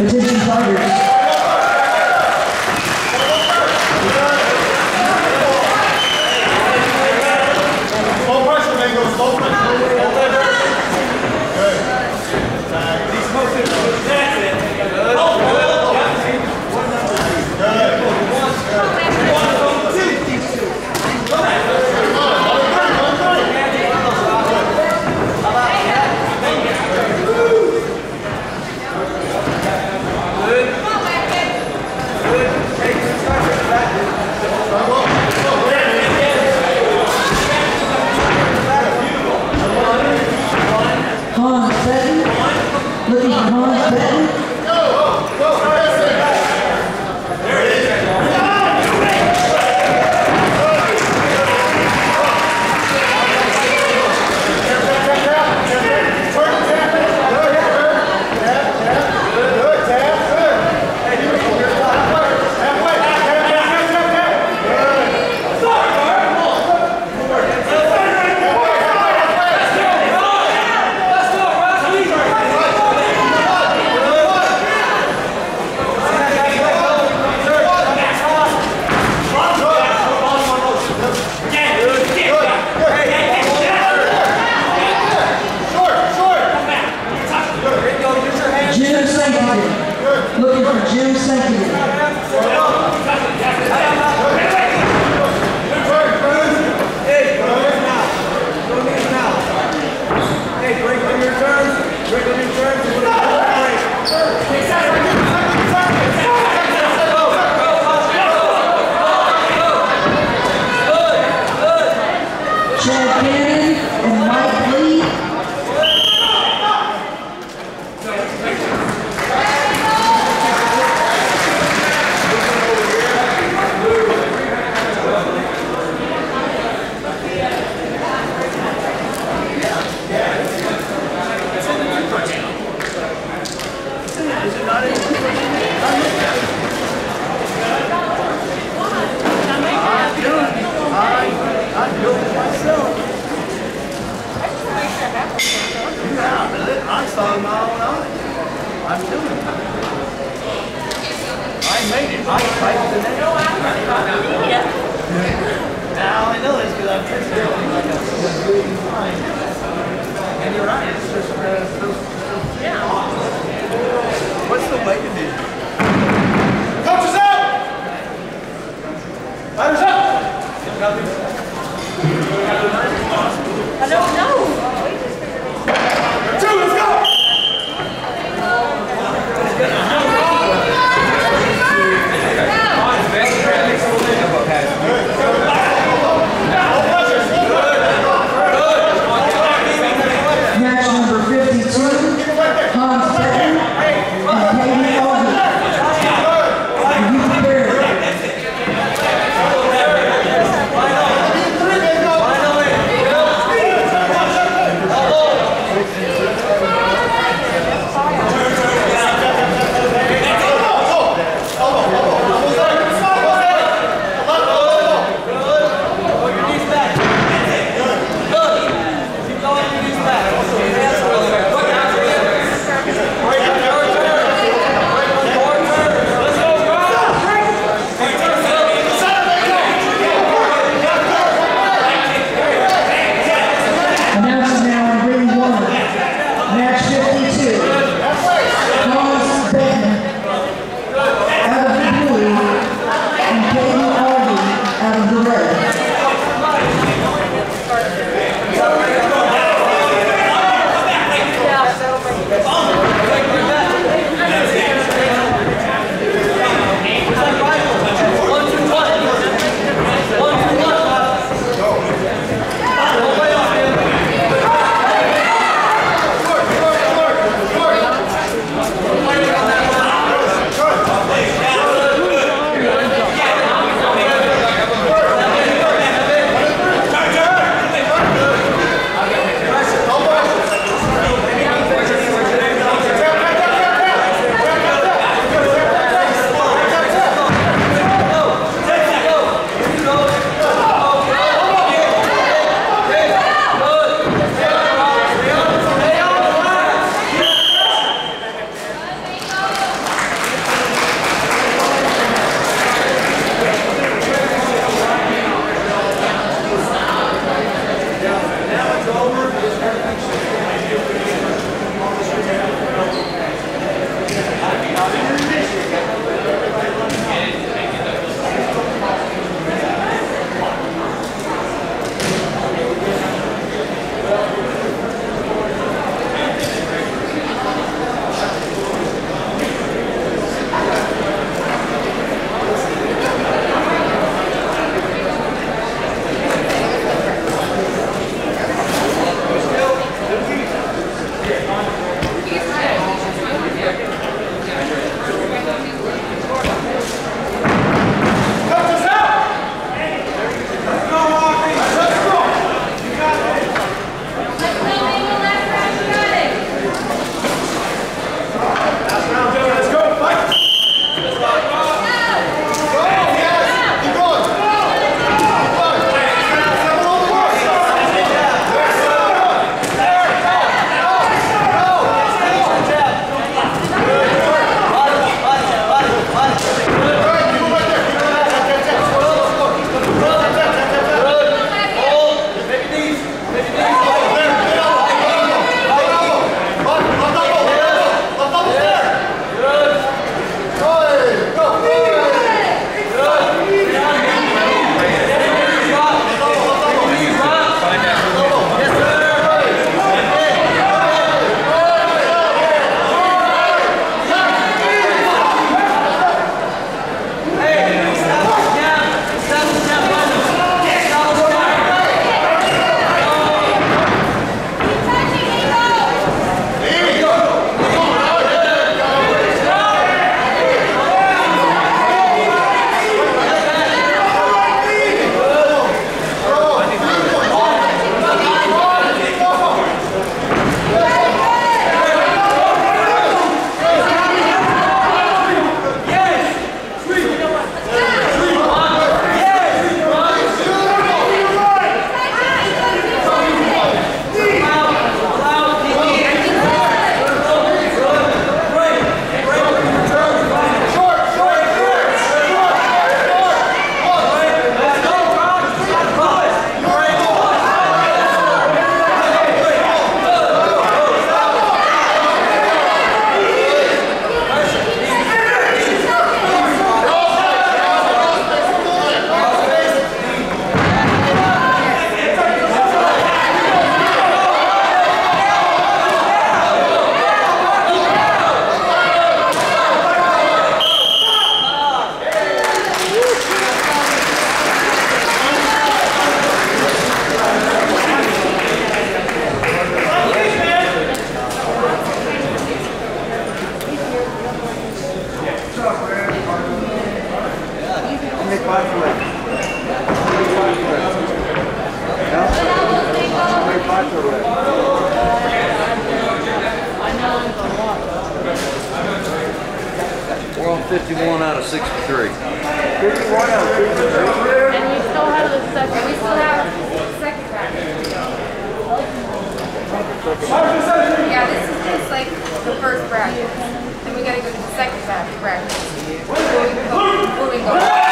Attention drivers. I'm doing. I made it. I typed it. Now I know this because I'm just like a. And you're right. It's just uh, 51 out of 63. 51 out of 63. And you still have the second. We still have second practice. Yeah, this is just like the first practice. Then we gotta go to the second. Where we.